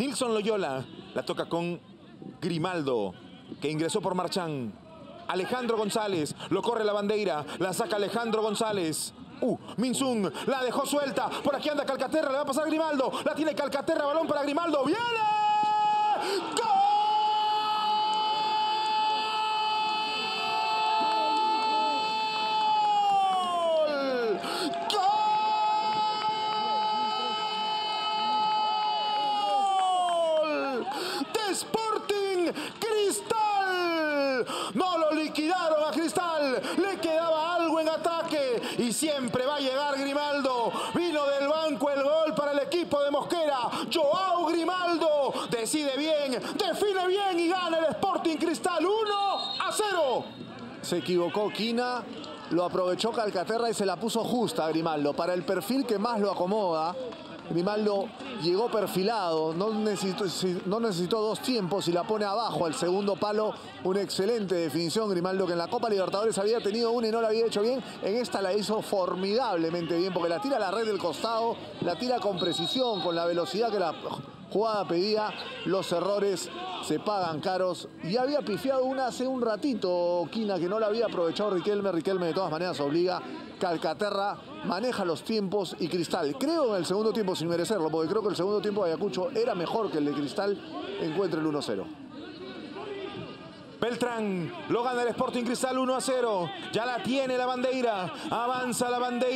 Nilson Loyola. La toca con Grimaldo, que ingresó por Marchán. Alejandro González, lo corre la bandera, la saca Alejandro González. Uh, Minsun la dejó suelta. Por aquí anda Calcaterra, le va a pasar Grimaldo. La tiene Calcaterra, balón para Grimaldo. ¡Viene! ¡Gol! ¡De Sporting Cristal! No lo liquidaron a Cristal. Le quedaba algo en ataque. Y siempre va a llegar Grimaldo. Vino del banco el gol para el equipo de Mosquera. Joao Grimaldo decide bien, define bien y gana el Sporting Cristal 1 a 0. Se equivocó Quina, lo aprovechó Calcaterra y se la puso justa a Grimaldo. Para el perfil que más lo acomoda, Grimaldo llegó perfilado, no necesitó, dos tiempos y la pone abajo al segundo palo. Una excelente definición. Grimaldo que en la Copa Libertadores había tenido una y no la había hecho bien. En esta la hizo formidablemente bien porque la tira a la red del costado, la tira con precisión, con la velocidad que la jugada pedía. Los errores se pagan caros. Y había pifiado una hace un ratito Quina que no la había aprovechado Riquelme. Riquelme de todas maneras obliga. Calcaterra maneja los tiempos y Cristal. Creo en el segundo tiempo sin merecerlo, porque creo que el segundo tiempo de Ayacucho era mejor que el de Cristal. Encuentra el 1-0. Beltrán lo gana el Sporting Cristal 1 a 0. Ya la tiene la bandera. Avanza la bandera.